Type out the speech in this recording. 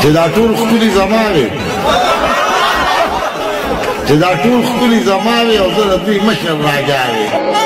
چې دا ټول خولي زماره چې دا ټول خولي زماره او زه د دې مشر راځم